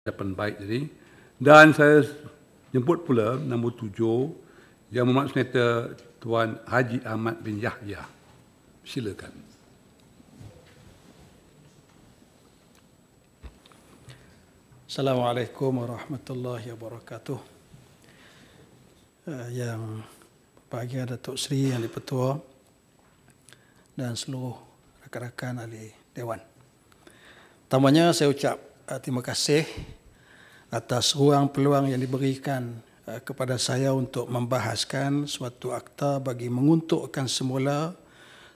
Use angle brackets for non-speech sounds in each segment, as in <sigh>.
hadapan baik tadi. Dan saya jemput pula nombor tujuh yang bermaksud Senator Tuan Haji Ahmad bin Yahya. Silakan. Assalamualaikum warahmatullahi wabarakatuh. Uh, yang bahagia Datuk Seri yang dipertua dan seluruh rakan-rakan ahli Dewan. Pertamanya saya ucap terima kasih atas ruang peluang yang diberikan uh, kepada saya untuk membahaskan suatu akta bagi menguntukkan semula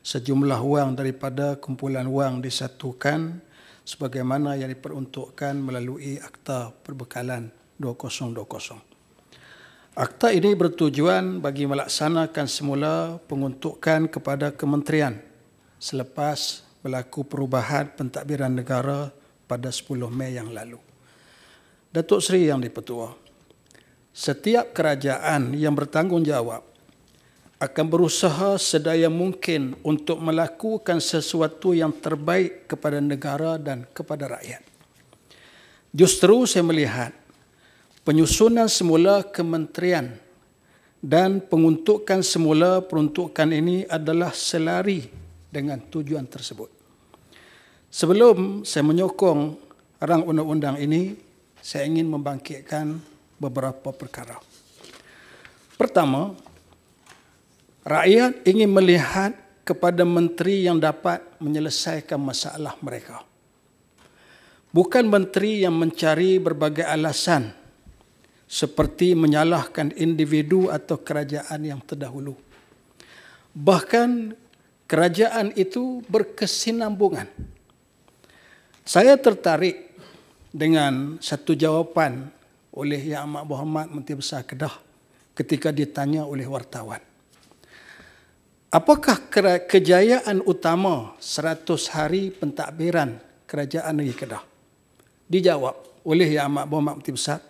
sejumlah wang daripada kumpulan wang disatukan sebagaimana yang diperuntukkan melalui Akta Perbekalan 2020. Akta ini bertujuan bagi melaksanakan semula penguntukan kepada kementerian selepas berlaku perubahan pentadbiran negara pada 10 Mei yang lalu. Datuk Seri yang dipertua, setiap kerajaan yang bertanggungjawab akan berusaha sedaya mungkin untuk melakukan sesuatu yang terbaik kepada negara dan kepada rakyat. Justru saya melihat penyusunan semula kementerian dan penguntukan semula peruntukan ini adalah selari dengan tujuan tersebut. Sebelum saya menyokong rang undang-undang ini, saya ingin membangkitkan beberapa perkara. Pertama, rakyat ingin melihat kepada menteri yang dapat menyelesaikan masalah mereka. Bukan menteri yang mencari berbagai alasan seperti menyalahkan individu atau kerajaan yang terdahulu. Bahkan kerajaan itu berkesinambungan saya tertarik dengan satu jawapan oleh Yang Amat Muhammad Menteri Besar Kedah ketika ditanya oleh wartawan. Apakah kejayaan utama 100 hari pentadbiran kerajaan negeri Kedah? Dijawab oleh Yang Amat Muhammad Menteri Besar.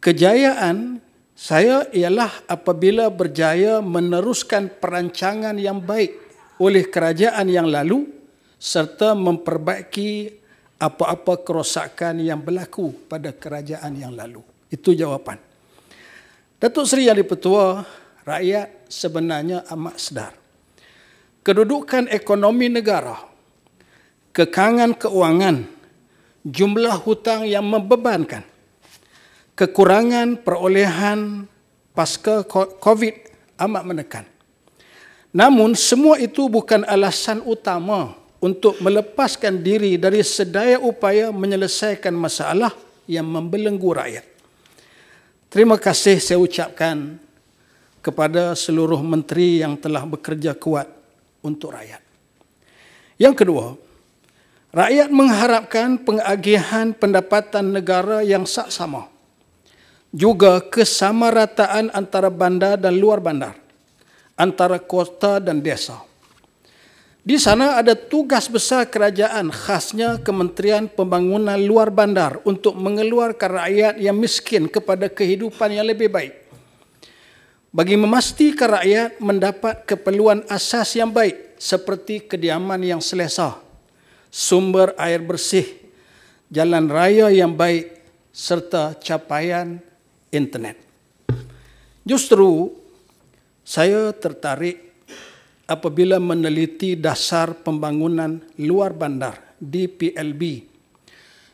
Kejayaan saya ialah apabila berjaya meneruskan perancangan yang baik oleh kerajaan yang lalu serta memperbaiki apa-apa kerosakan yang berlaku pada kerajaan yang lalu. Itu jawapan. Datuk Seri yang dipertua, rakyat sebenarnya amat sedar. Kedudukan ekonomi negara, kekangan keuangan, jumlah hutang yang membebankan, kekurangan perolehan pasca COVID amat menekan. Namun semua itu bukan alasan utama untuk melepaskan diri dari sedaya upaya menyelesaikan masalah yang membelenggu rakyat. Terima kasih saya ucapkan kepada seluruh menteri yang telah bekerja kuat untuk rakyat. Yang kedua, rakyat mengharapkan pengagihan pendapatan negara yang saksama. Juga kesamarataan antara bandar dan luar bandar, antara kota dan desa di sana ada tugas besar kerajaan khasnya Kementerian Pembangunan Luar Bandar untuk mengeluarkan rakyat yang miskin kepada kehidupan yang lebih baik. Bagi memastikan rakyat mendapat keperluan asas yang baik seperti kediaman yang selesa, sumber air bersih, jalan raya yang baik serta capaian internet. Justru saya tertarik apabila meneliti dasar pembangunan luar bandar DPLB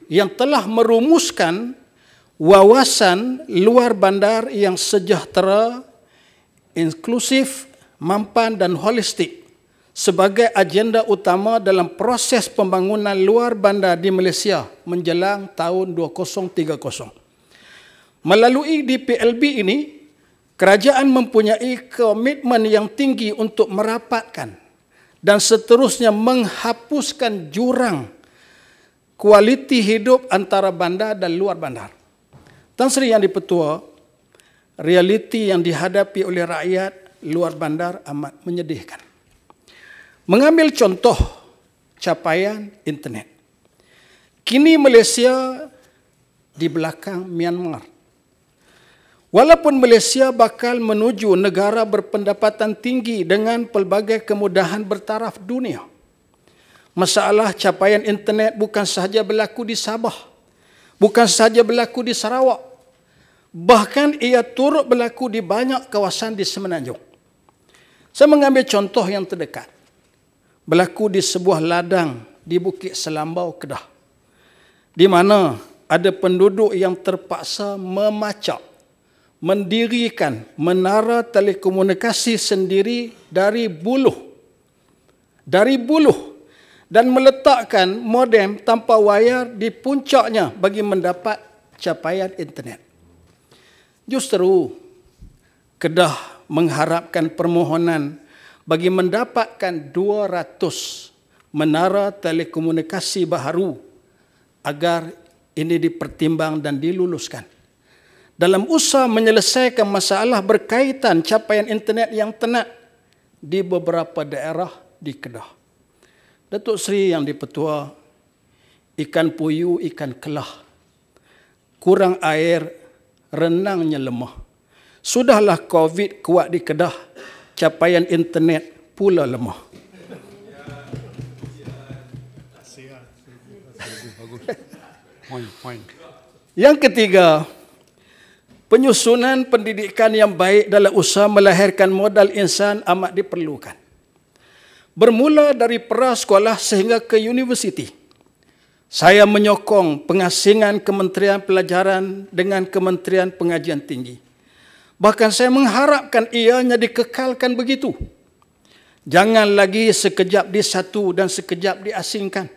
yang telah merumuskan wawasan luar bandar yang sejahtera, inklusif, mampan dan holistik sebagai agenda utama dalam proses pembangunan luar bandar di Malaysia menjelang tahun 2030. Melalui DPLB ini, Kerajaan mempunyai komitmen yang tinggi untuk merapatkan dan seterusnya menghapuskan jurang kualiti hidup antara bandar dan luar bandar. Tan Sri yang dipetua, realiti yang dihadapi oleh rakyat luar bandar amat menyedihkan. Mengambil contoh capaian internet. Kini Malaysia di belakang Myanmar Walaupun Malaysia bakal menuju negara berpendapatan tinggi dengan pelbagai kemudahan bertaraf dunia, masalah capaian internet bukan sahaja berlaku di Sabah, Bukan sahaja berlaku di Sarawak, bahkan ia turut berlaku di banyak kawasan di Semenanjung. Saya mengambil contoh yang terdekat. Berlaku di sebuah ladang di Bukit Selambau, Kedah. Di mana ada penduduk yang terpaksa memacak, mendirikan menara telekomunikasi sendiri dari buluh. Dari buluh dan meletakkan modem tanpa wayar di puncaknya bagi mendapat capaian internet. Justru Kedah mengharapkan permohonan bagi mendapatkan 200 menara telekomunikasi baharu agar ini dipertimbang dan diluluskan. Dalam usaha menyelesaikan masalah berkaitan capaian internet yang tenat di beberapa daerah di Kedah. Datuk Seri yang dipetua, ikan puyu, ikan kelah, kurang air, renangnya lemah. Sudahlah COVID kuat di Kedah, capaian internet pula lemah. <laughs> Yang ketiga, penyusunan pendidikan yang baik dalam usaha melahirkan modal insan amat diperlukan bermula dari prasekolah sehingga ke universiti. Saya menyokong pengasingan Kementerian Pelajaran dengan Kementerian Pengajian Tinggi. Bahkan saya mengharapkan ianya dikekalkan begitu. Jangan lagi sekejap di satu dan sekejap diasingkan.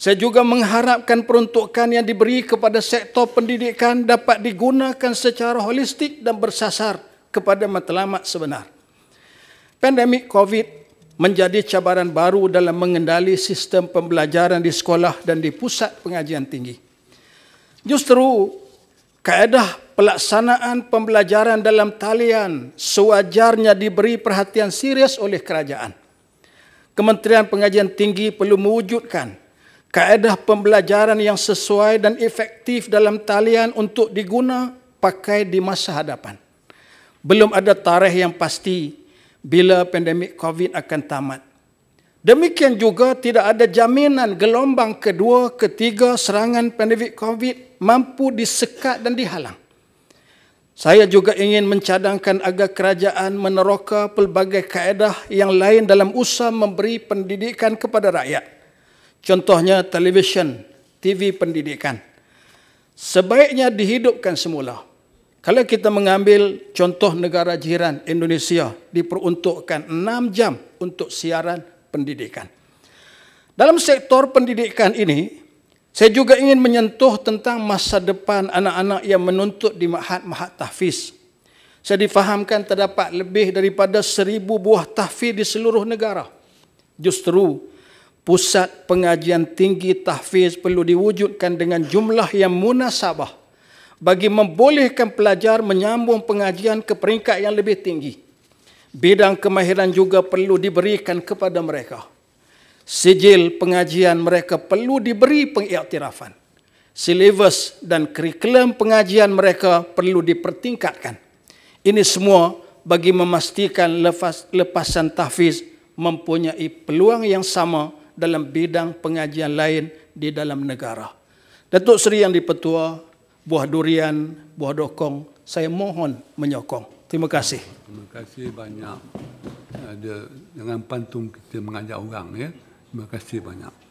Saya juga mengharapkan peruntukan yang diberi kepada sektor pendidikan dapat digunakan secara holistik dan bersasar kepada matlamat sebenar. Pandemik COVID menjadi cabaran baru dalam mengendali sistem pembelajaran di sekolah dan di pusat pengajian tinggi. Justru kaedah pelaksanaan pembelajaran dalam talian sewajarnya diberi perhatian serius oleh kerajaan. Kementerian Pengajian Tinggi perlu mewujudkan kaedah pembelajaran yang sesuai dan efektif dalam talian untuk diguna pakai di masa hadapan. Belum ada tarikh yang pasti bila pandemik COVID akan tamat. Demikian juga tidak ada jaminan gelombang kedua, ketiga serangan pandemik COVID mampu disekat dan dihalang. Saya juga ingin mencadangkan agar kerajaan meneroka pelbagai kaedah yang lain dalam usaha memberi pendidikan kepada rakyat. Contohnya televisyen, TV pendidikan. Sebaiknya dihidupkan semula. Kalau kita mengambil contoh negara jiran Indonesia diperuntukkan 6 jam untuk siaran pendidikan. Dalam sektor pendidikan ini, saya juga ingin menyentuh tentang masa depan anak-anak yang menuntut di mahat-mahat tahfiz. Saya difahamkan terdapat lebih daripada seribu buah tahfiz di seluruh negara. Justru, pusat pengajian tinggi tahfiz perlu diwujudkan dengan jumlah yang munasabah bagi membolehkan pelajar menyambung pengajian ke peringkat yang lebih tinggi. Bidang kemahiran juga perlu diberikan kepada mereka. Sijil pengajian mereka perlu diberi pengiktirafan. Silibus dan kurikulum pengajian mereka perlu dipertingkatkan. Ini semua bagi memastikan lepas, lepasan tahfiz mempunyai peluang yang sama dalam bidang pengajian lain di dalam negara. Datuk Seri yang dipetua, buah durian, buah dokong, saya mohon menyokong. Terima kasih. Terima kasih banyak. Ada dengan pantun kita mengajak orang ya. Terima kasih banyak.